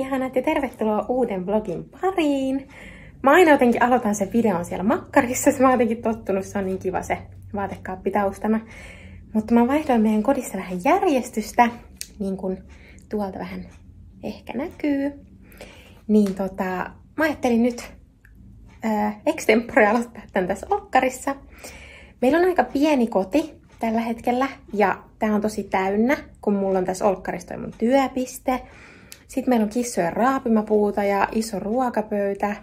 ihanat ja tervetuloa uuden vlogin pariin. Mä aina jotenkin aloitan sen videon siellä makkarissa, mä oon jotenkin tottunut, se on niin kiva se vaatekaappi taustana. Mutta mä vaihdoin meidän kodissa vähän järjestystä, niin kuin tuolta vähän ehkä näkyy. Niin tota, mä ajattelin nyt ää, extempore aloittaa tämän tässä okkarissa. Meillä on aika pieni koti tällä hetkellä ja tää on tosi täynnä, kun mulla on tässä olkkarissa mun työpiste. Sitten meillä on kissojen raapimapuuta ja iso ruokapöytä.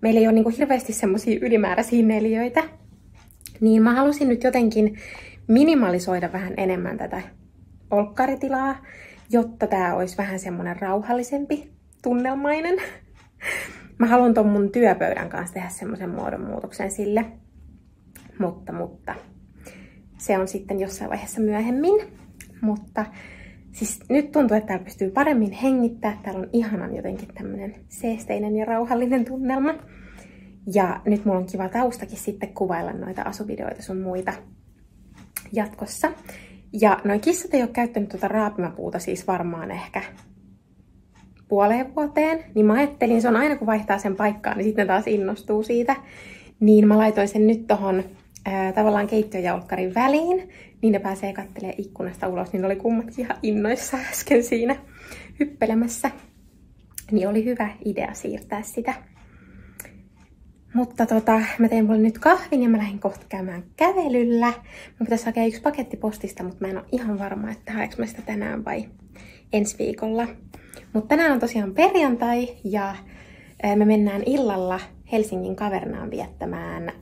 Meillä ei ole niin hirveästi semmoisia ylimääräisiä neljöitä. Niin mä halusin nyt jotenkin minimalisoida vähän enemmän tätä olkkaritilaa, jotta tää olisi vähän semmonen rauhallisempi, tunnelmainen. Mä haluan ton mun työpöydän kanssa tehdä semmoisen muodonmuutoksen sille. Mutta, mutta se on sitten jossain vaiheessa myöhemmin. Mutta siis nyt tuntuu, että täällä pystyy paremmin hengittää. Täällä on ihanan jotenkin tämmönen seesteinen ja rauhallinen tunnelma. Ja nyt mulla on kiva taustakin sitten kuvailla noita asuvideoita sun muita jatkossa. Ja noin kissat ei ole käyttänyt tuota raapimapuuta siis varmaan ehkä puoleen vuoteen, niin mä ajattelin, se on aina kun vaihtaa sen paikkaan, niin sitten taas innostuu siitä. Niin mä laitoin sen nyt tohon ää, tavallaan keittiöjaukkarin väliin, niin ne pääsee kattelee ikkunasta ulos, niin oli kummatkin ihan innoissa äsken siinä hyppelemässä. Niin oli hyvä idea siirtää sitä. Mutta tota, mä tein mulle nyt kahvin ja mä lähdin kohta käymään kävelyllä. Mun pitäisi hakea yksi paketti postista, mutta mä en ole ihan varma, että haeks mä sitä tänään vai ensi viikolla. Mutta tänään on tosiaan perjantai ja me mennään illalla Helsingin kavernaan viettämään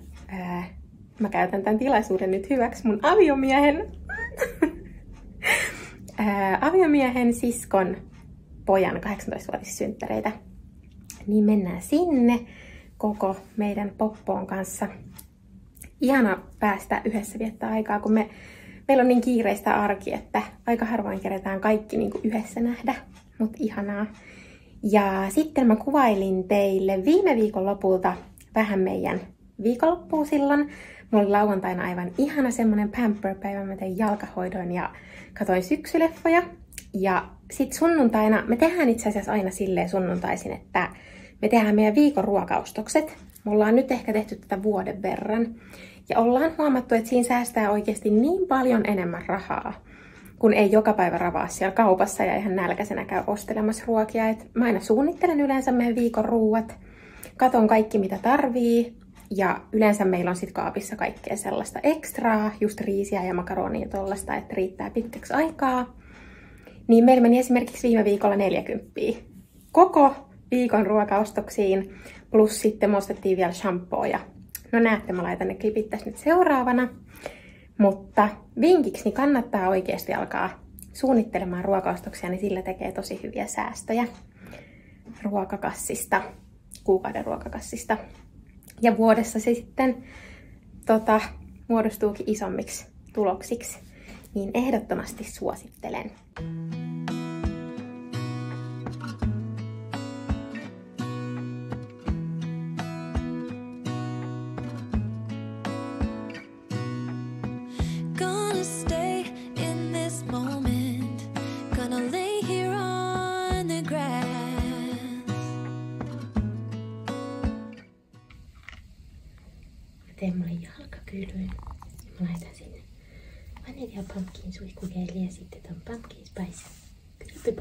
mä käytän tämän tilaisuuden nyt hyväksi mun aviomiehen, ää, aviomiehen siskon pojan 18-vuotissynttäreitä. Niin mennään sinne koko meidän poppoon kanssa. Ihana päästä yhdessä viettää aikaa, kun me, meillä on niin kiireistä arki, että aika harvoin kerätään kaikki niin yhdessä nähdä, mutta ihanaa. Ja sitten mä kuvailin teille viime viikon lopulta vähän meidän viikonloppuun silloin. Mulla oli lauantaina aivan ihana semmonen pamper-päivä. Mä tein jalkahoidon ja katoin syksyleffoja. Ja sit sunnuntaina, me tehdään itse asiassa aina silleen sunnuntaisin, että me tehdään meidän viikon ruokaustokset. Me ollaan nyt ehkä tehty tätä vuoden verran. Ja ollaan huomattu, että siinä säästää oikeasti niin paljon enemmän rahaa, kun ei joka päivä ravaa siellä kaupassa ja ihan nälkäisenä käy ostelemassa ruokia. Et mä aina suunnittelen yleensä meidän viikon ruuat, katon kaikki mitä tarvii, ja yleensä meillä on sitten kaapissa kaikkea sellaista ekstraa, just riisiä ja makaronia ja tollasta, että riittää pitkäksi aikaa. Niin meillä meni esimerkiksi viime viikolla 40 koko viikon ruokaostoksiin, plus sitten me ostettiin vielä shampooja. No näette, mä laitan ne klipit tässä nyt seuraavana. Mutta vinkiksi niin kannattaa oikeasti alkaa suunnittelemaan ruokaostoksia, niin sillä tekee tosi hyviä säästöjä ruokakassista, kuukauden ruokakassista. Ja vuodessa se sitten tota, muodostuukin isommiksi tuloksiksi, niin ehdottomasti suosittelen.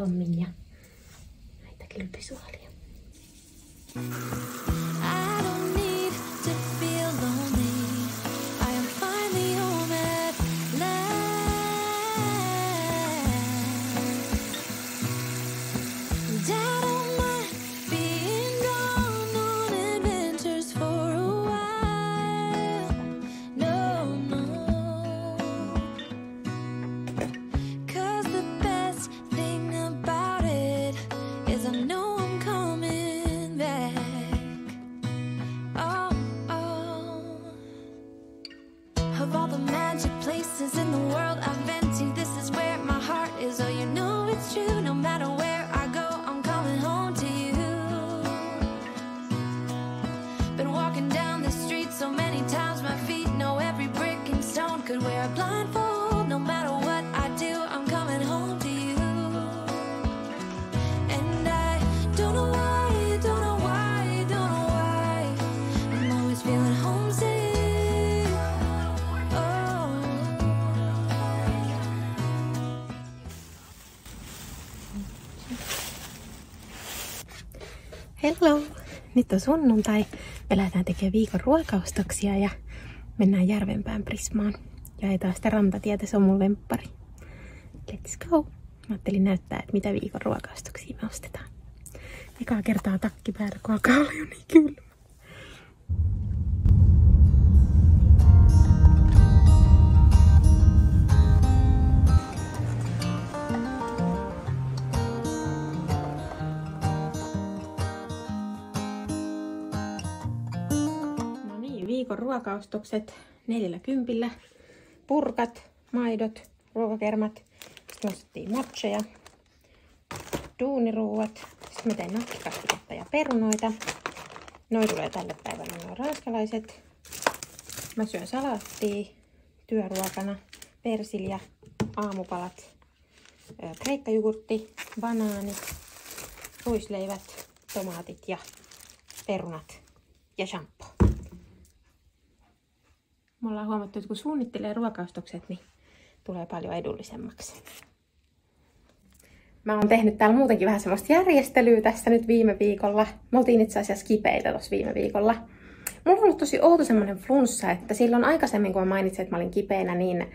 Kylpypommin ja näitä kylpysuolia. I all the magic places in the world I've been to. This is where my heart is, oh you know it's true. No matter where I go, I'm coming home to you. Been walking down street so many times My feet know every brick and stone Could wear a blindfold. Hello! Nyt on sunnuntai. Me lähdetään tekemään viikon ruokaustoksia ja mennään Järvenpään Prismaan. Ja ei sitä rantatietä, se on mun lemppari. Let's go! Mä ajattelin näyttää, että mitä viikon ruokaustoksia me ostetaan. Ekaa kertaa takki päällä, kun alkaa olla jo niin kylmä. Viikon ruokaostokset neljällä kympillä. Purkat, maidot, ruokakermat. Sitten ostettiin matcheja, duuniruuat. Sitten mä tein nakkikastiketta ja perunoita. Noin tulee tälle päivälle nuo ranskalaiset. Mä syön salaattia työruokana, persilja, aamupalat, ö, kreikkajogurtti, banaanit, ruisleivät, tomaatit ja perunat ja shampoo. Me ollaan huomattu, että kun suunnittelee ruokaustokset, niin tulee paljon edullisemmaksi. Mä oon tehnyt täällä muutenkin vähän semmoista järjestelyä tässä nyt viime viikolla. Me oltiin itse asiassa kipeitä tuossa viime viikolla. Mulla on ollut tosi outo semmoinen flunssa, että silloin aikaisemmin, kun mä mainitsin, että mä olin kipeänä, niin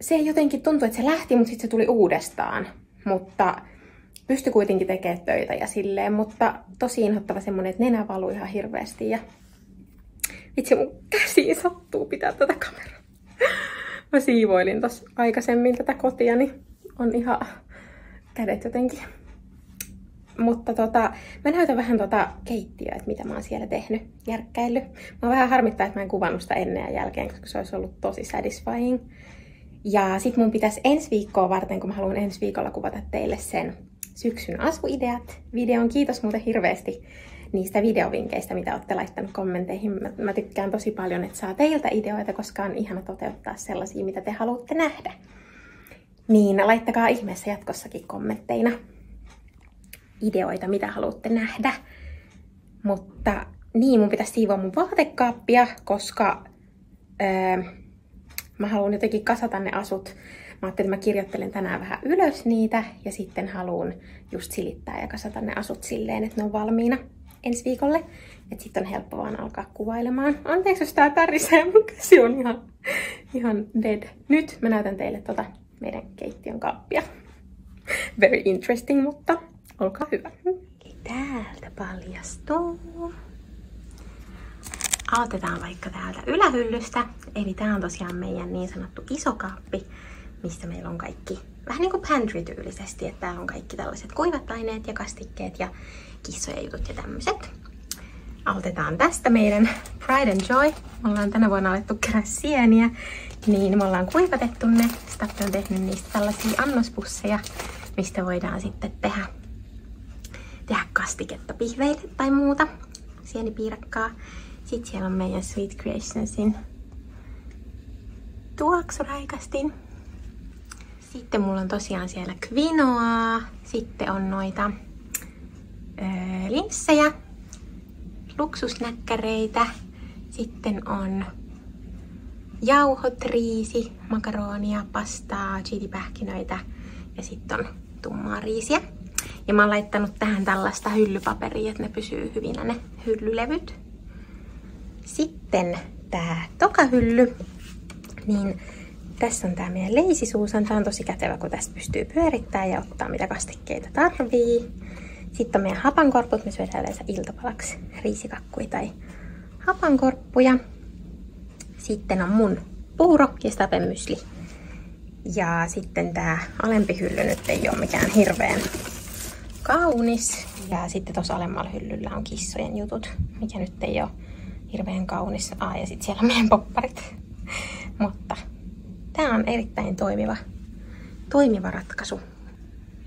se jotenkin tuntui, että se lähti, mutta sitten se tuli uudestaan. Mutta pystyi kuitenkin tekemään töitä ja silleen, mutta tosi inhottava semmoinen, että nenä valui ihan hirveästi ja itse mun käsiin sattuu pitää tätä kameraa. Mä siivoilin tossa aikaisemmin tätä kotia, niin on ihan kädet jotenkin. Mutta tota, mä näytän vähän tota keittiöä, että mitä mä oon siellä tehnyt, järkkäillyt. Mä vähän harmittaa, että mä en kuvannut sitä ennen ja jälkeen, koska se olisi ollut tosi satisfying. Ja sit mun pitäisi ensi viikkoa varten, kun mä haluan ensi viikolla kuvata teille sen syksyn asuideat videon. Kiitos muuten hirveästi niistä videovinkkeistä, mitä olette laittanut kommenteihin. Mä, mä tykkään tosi paljon, että saa teiltä ideoita, koska on ihana toteuttaa sellaisia, mitä te haluatte nähdä. Niin laittakaa ihmeessä jatkossakin kommentteina ideoita, mitä haluatte nähdä. Mutta niin, mun pitäisi siivoa mun vaatekaappia, koska öö, mä haluan jotenkin kasata ne asut. Mä ajattelin, että mä kirjoittelen tänään vähän ylös niitä ja sitten haluan just silittää ja kasata ne asut silleen, että ne on valmiina ensi viikolle. Että sitten on helppo vaan alkaa kuvailemaan. Anteeksi, jos tää tärisee, mun käsi on ihan, ihan dead. Nyt mä näytän teille tota meidän keittiön kaappia. Very interesting, mutta olkaa hyvä. Täältä paljastuu. Aloitetaan vaikka täältä ylähyllystä. Eli tää on tosiaan meidän niin sanottu iso kaappi, missä meillä on kaikki vähän niin kuin pantry-tyylisesti, että täällä on kaikki tällaiset kuivat aineet ja kastikkeet ja kissojen jutut ja tämmöiset. Aloitetaan tästä meidän Pride and Joy. Me ollaan tänä vuonna alettu kerää sieniä, niin me ollaan kuivatettu ne. Stappi on tehnyt niistä tällaisia annospusseja, mistä voidaan sitten tehdä, tehdä kastiketta pihveille tai muuta sienipiirakkaa. Sitten siellä on meidän Sweet Creationsin tuoksuraikastin. Sitten mulla on tosiaan siellä quinoaa. Sitten on noita öö, linssejä, luksusnäkkäreitä. Sitten on jauhot, riisi, makaronia, pastaa, chilipähkinöitä ja sitten on tummaa riisiä. Ja mä oon laittanut tähän tällaista hyllypaperia, että ne pysyy hyvinä ne hyllylevyt. Sitten tää tokahylly, niin tässä on tää meidän leisisuusan. Tää on tosi kätevä, kun tästä pystyy pyörittämään ja ottaa mitä kastikkeita tarvii. Sitten on meidän hapankorput. Me syödään yleensä iltapalaksi riisikakkuja tai hapankorppuja. Sitten on mun puuro ja stapemysli. Ja sitten tää alempi hylly nyt ei ole mikään hirveän kaunis. Ja sitten tuossa alemmalla hyllyllä on kissojen jutut, mikä nyt ei ole hirveän kaunis. Ah, ja sitten siellä on meidän popparit. Mutta tää on erittäin toimiva, toimiva ratkaisu.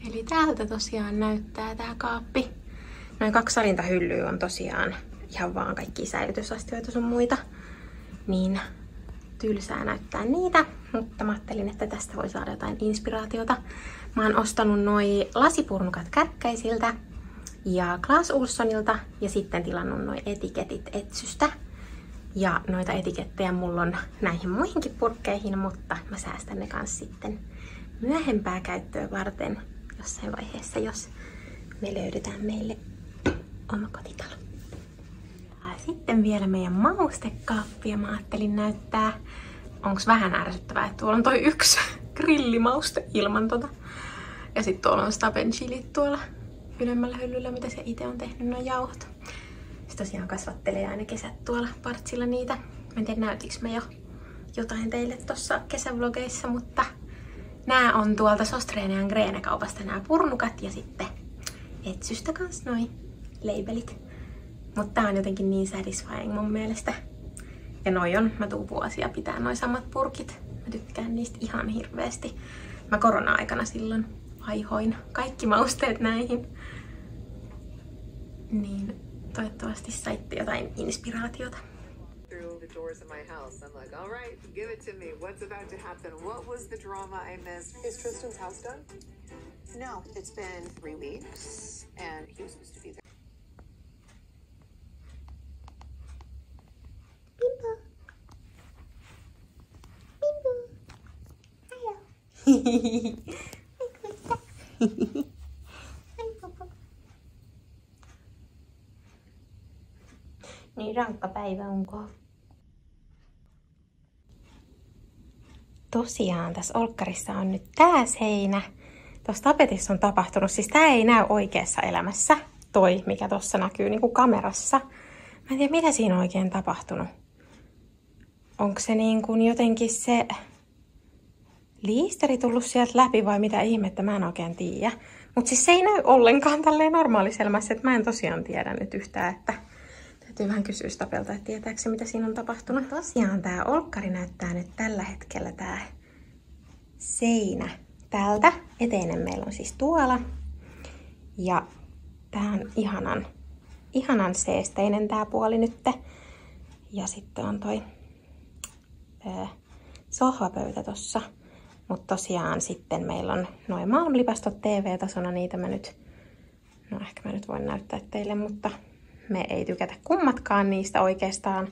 Eli täältä tosiaan näyttää tää kaappi. Noin kaksi salintahyllyä on tosiaan ihan vaan kaikki säilytysastioita sun muita. Niin tylsää näyttää niitä, mutta mä ajattelin, että tästä voi saada jotain inspiraatiota. Mä oon ostanut noi lasipurnukat kärkkäisiltä ja Klaas Ulssonilta ja sitten tilannut noi etiketit Etsystä. Ja noita etikettejä mulla on näihin muihinkin purkkeihin, mutta mä säästän ne kanssa sitten myöhempää käyttöä varten jossain vaiheessa, jos me löydetään meille oma kotitalo. Ja sitten vielä meidän maustekaappi ja mä ajattelin näyttää, onks vähän ärsyttävää, että tuolla on toi yksi grillimauste ilman tota. Ja sitten tuolla on staben chilit tuolla ylemmällä hyllyllä, mitä se itse on tehnyt noin jauhot. Tosiaan kasvattelee aina kesät tuolla partsilla niitä. Mä en tiedä näytinkö mä jo jotain teille tuossa kesävlogeissa, mutta nämä on tuolta Sostreenean Greene-kaupasta nämä purnukat ja sitten Etsystä kanssa noin labelit. Mutta tää on jotenkin niin satisfying mun mielestä. Ja noi on, mä tuun vuosia pitää noin samat purkit. Mä tykkään niistä ihan hirveästi. Mä korona-aikana silloin aihoin kaikki mausteet näihin. Niin toivottavasti saitte jotain inspiraatiota. doors of my house. I'm like, all right, give it to me. What's about to happen? What was the drama I missed? Is Tristan's house done? No, it's been three weeks, and he was supposed to be there. niin rankka päivä onko? Tosiaan tässä olkkarissa on nyt tää seinä. Tuossa tapetissa on tapahtunut, siis tää ei näy oikeassa elämässä, toi mikä tuossa näkyy niin kuin kamerassa. Mä en tiedä mitä siinä on oikein tapahtunut. Onko se niin kuin jotenkin se liisteri tullut sieltä läpi vai mitä ihmettä, mä en oikein tiedä. Mutta siis se ei näy ollenkaan tälleen normaaliselmässä, että mä en tosiaan tiedä nyt yhtään, että täytyy vähän kysyä Stapelta, että tietääkö mitä siinä on tapahtunut. Tosiaan tämä olkkari näyttää nyt tällä hetkellä tämä seinä täältä. Eteinen meillä on siis tuolla. Ja tää on ihanan, ihanan seesteinen tää puoli nytte. Ja sitten on toi ö, sohvapöytä tossa mutta tosiaan sitten meillä on noin Malmlipastot TV-tasona, niitä mä nyt, no ehkä mä nyt voin näyttää teille, mutta me ei tykätä kummatkaan niistä oikeastaan.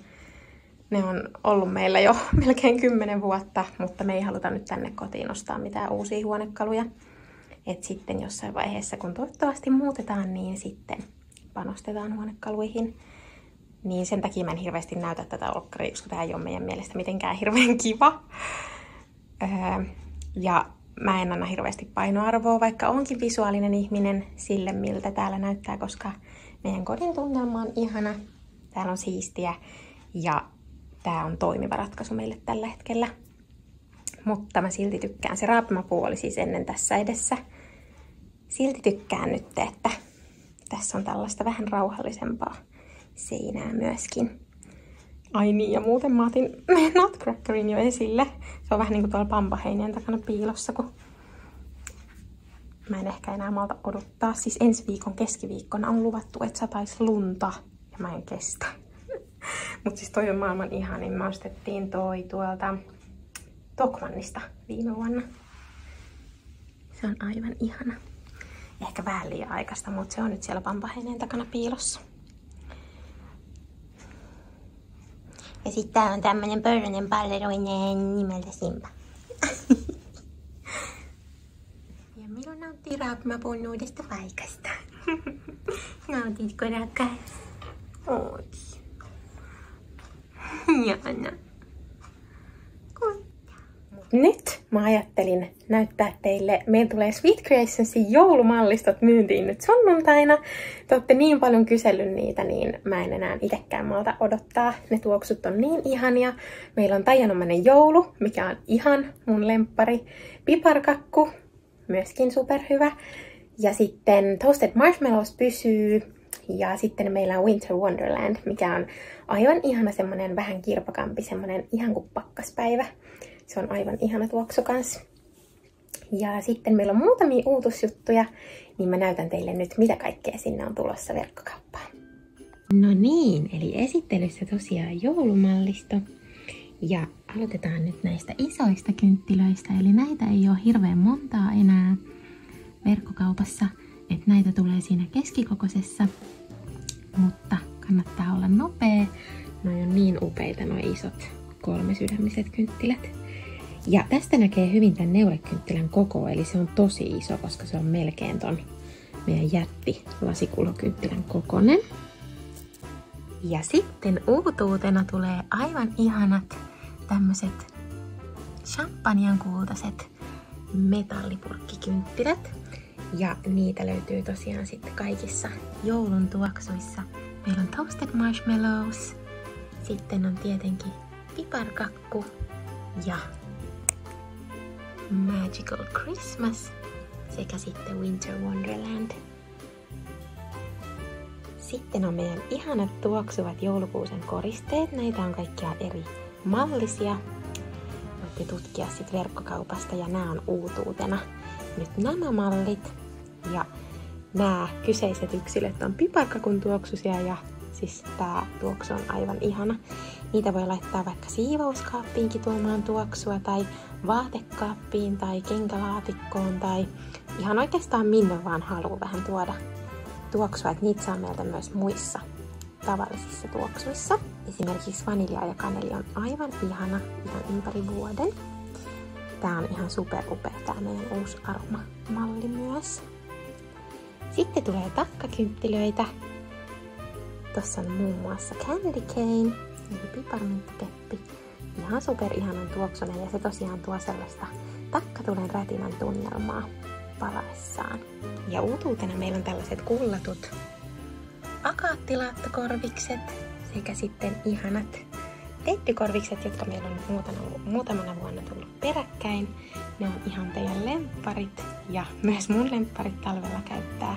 Ne on ollut meillä jo melkein 10 vuotta, mutta me ei haluta nyt tänne kotiin ostaa mitään uusia huonekaluja. Et sitten jossain vaiheessa, kun toivottavasti muutetaan, niin sitten panostetaan huonekaluihin. Niin sen takia mä en hirveästi näytä tätä olkkaria, koska tämä ei ole meidän mielestä mitenkään hirveän kiva. Öö, ja mä en anna hirveästi painoarvoa, vaikka onkin visuaalinen ihminen sille, miltä täällä näyttää, koska meidän kodin tunnelma on ihana, täällä on siistiä ja tää on toimiva ratkaisu meille tällä hetkellä. Mutta mä silti tykkään, se raapimapuu oli siis ennen tässä edessä. Silti tykkään nyt, että tässä on tällaista vähän rauhallisempaa seinää myöskin. Ai niin, ja muuten mä otin Nutcrackerin jo esille. Se on vähän niin kuin tuolla pampaheinien takana piilossa, kun mä en ehkä enää malta odottaa. Siis ensi viikon keskiviikkona on luvattu, että sataisi lunta, ja mä en kestä. Mutta siis toi on maailman ihanin. Me ostettiin toi tuolta Tokmannista viime vuonna. Se on aivan ihana. Ehkä vähän liian aikaista, mutta se on nyt siellä pampaheineen takana piilossa. Ja sitten tää on tämmönen pörrönen palleroinen nimeltä Simba. ja minun nauttii raapmapun uudesta paikasta. Nautitko rakas? Oi. Ihana. Nyt mä ajattelin näyttää teille, meillä tulee Sweet Creationsin joulumallistot myyntiin nyt sunnuntaina. Te olette niin paljon kysellyt niitä, niin mä en enää itsekään malta odottaa. Ne tuoksut on niin ihania. Meillä on taianomainen joulu, mikä on ihan mun lemppari. Piparkakku, myöskin superhyvä. Ja sitten Toasted Marshmallows pysyy. Ja sitten meillä on Winter Wonderland, mikä on aivan ihana semmonen vähän kirpakampi, semmonen ihan kuin pakkaspäivä. Se on aivan ihana tuoksu kanssa. Ja sitten meillä on muutamia uutusjuttuja, niin mä näytän teille nyt, mitä kaikkea sinne on tulossa verkkokauppaan. No niin, eli esittelyssä tosiaan joulumallisto. Ja aloitetaan nyt näistä isoista kynttilöistä, eli näitä ei ole hirveän montaa enää verkkokaupassa. Että näitä tulee siinä keskikokoisessa, mutta kannattaa olla nopea. Noi on niin upeita nuo isot kolmesydämiset kynttilät. Ja tästä näkee hyvin tämän neulekynttilän koko, eli se on tosi iso, koska se on melkein ton meidän jätti lasikulokynttilän kokonen. Ja sitten uutuutena tulee aivan ihanat tämmöiset champagnen kultaiset metallipurkkikynttilät. Ja niitä löytyy tosiaan sitten kaikissa joulun tuoksuissa. Meillä on toasted marshmallows, sitten on tietenkin piparkakku ja Magical Christmas sekä sitten Winter Wonderland. Sitten on meidän ihanat tuoksuvat joulukuusen koristeet. Näitä on kaikkia eri mallisia. Voitte tutkia sitten verkkokaupasta ja nämä on uutuutena. Nyt nämä mallit ja nämä kyseiset yksilöt on piparkakun tuoksusia ja siis tää tuoksu on aivan ihana. Niitä voi laittaa vaikka siivouskaappiinkin tuomaan tuoksua tai vaatekaappiin tai kenkälaatikkoon tai ihan oikeastaan minne vaan haluaa vähän tuoda tuoksua, että niitä saa meiltä myös muissa tavallisissa tuoksuissa. Esimerkiksi vanilja ja kaneli on aivan ihana ihan ympäri vuoden. Tää on ihan super upea tää meidän uusi aromamalli myös. Sitten tulee takkakynttilöitä. Tossa on muun muassa candy cane, eli piparminttiteppi. Ihan super ihanan tuoksunen ja se tosiaan tuo sellaista takkatulen rätinän tunnelmaa palaessaan. Ja uutuutena meillä on tällaiset kullatut akaattilaattokorvikset sekä sitten ihanat teippikorvikset, jotka meillä on muutamana, muutamana vuonna tullut peräkkäin. Ne on ihan teidän lempparit ja myös mun lempparit talvella käyttää.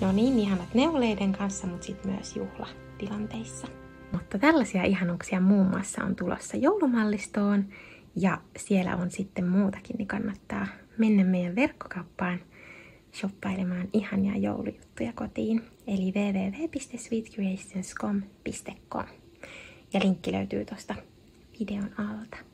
Ne on niin ihanat neuleiden kanssa, mutta sitten myös juhlatilanteissa. Mutta tällaisia ihanuuksia muun muassa on tulossa joulumallistoon ja siellä on sitten muutakin, niin kannattaa mennä meidän verkkokauppaan shoppailemaan ihania joulujuttuja kotiin. Eli www.sweetcreationscom.com. Ja linkki löytyy tuosta videon alta.